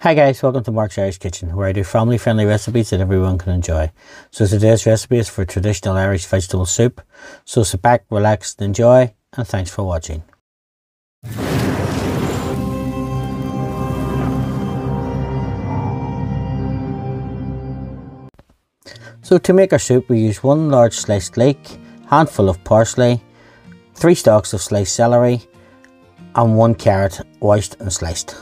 Hi guys, welcome to Mark's Irish Kitchen, where I do family friendly recipes that everyone can enjoy. So today's recipe is for traditional Irish vegetable soup. So sit back, relax, and enjoy, and thanks for watching. So to make our soup we use one large sliced leek, handful of parsley, three stalks of sliced celery, and one carrot washed and sliced.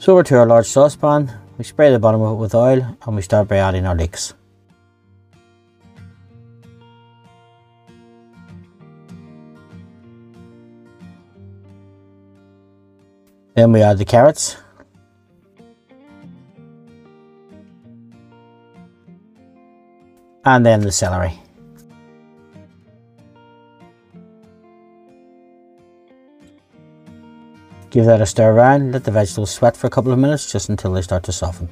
So over to our large saucepan, we spray the bottom of it with oil and we start by adding our leeks. Then we add the carrots. And then the celery. Give that a stir around, let the vegetables sweat for a couple of minutes just until they start to soften.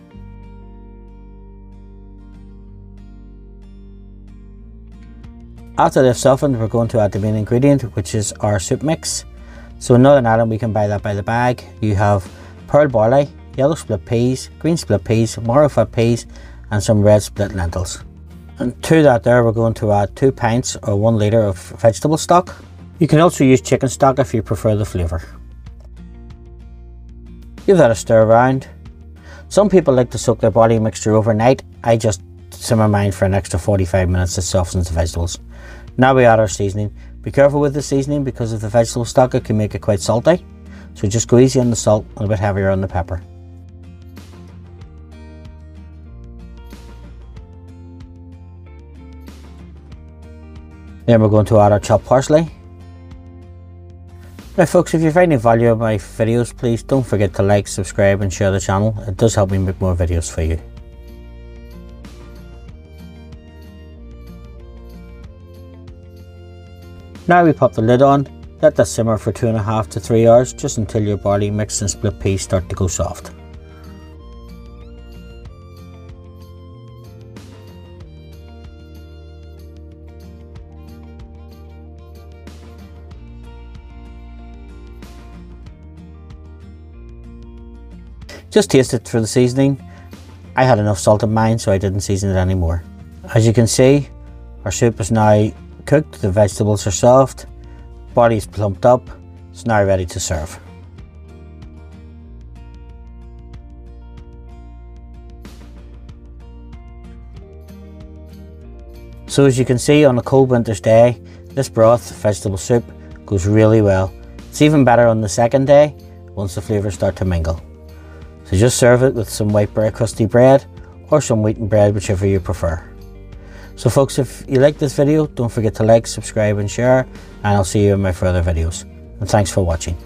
After they've softened, we're going to add the main ingredient, which is our soup mix. So in Northern Ireland, we can buy that by the bag. You have pearl barley, yellow split peas, green split peas, marrowfat peas, and some red split lentils. And to that there, we're going to add two pints or one litre of vegetable stock. You can also use chicken stock if you prefer the flavour. Give that a stir around. Some people like to soak their barley mixture overnight. I just simmer mine for an extra 45 minutes. to soften the vegetables. Now we add our seasoning. Be careful with the seasoning because of the vegetable stock it can make it quite salty. So just go easy on the salt and a bit heavier on the pepper. Then we're going to add our chopped parsley. Now folks, if you're finding value in my videos, please don't forget to like, subscribe and share the channel. It does help me make more videos for you. Now we pop the lid on, let that simmer for two and a half to three hours just until your barley mix and split peas start to go soft. Just taste it for the seasoning. I had enough salt in mine so I didn't season it anymore. As you can see, our soup is now cooked, the vegetables are soft, barley is plumped up, it's now ready to serve. So as you can see on a cold winter's day, this broth vegetable soup goes really well. It's even better on the second day once the flavours start to mingle. So just serve it with some white bread crusty bread or some wheaten bread, whichever you prefer. So folks, if you like this video, don't forget to like, subscribe and share, and I'll see you in my further videos. And thanks for watching.